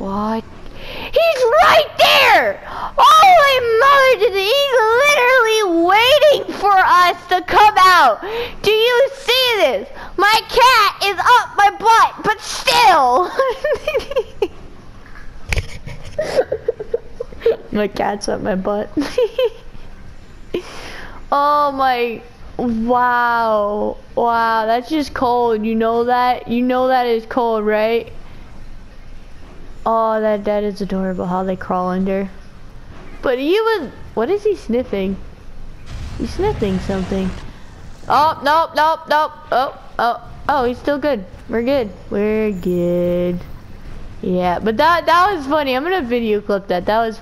What? He's right there! Holy mother, he's literally waiting for us to come out. Do you see this? My cat is up my butt, but still. my cat's up my butt. oh my, wow. Wow, that's just cold. You know that? You know that is cold, right? Oh, that that is adorable how they crawl under. But he was, what is he sniffing? He's sniffing something. Oh, nope, nope, nope. Oh, oh, oh, he's still good. We're good. We're good. Yeah, but that that was funny. I'm gonna video clip that. That was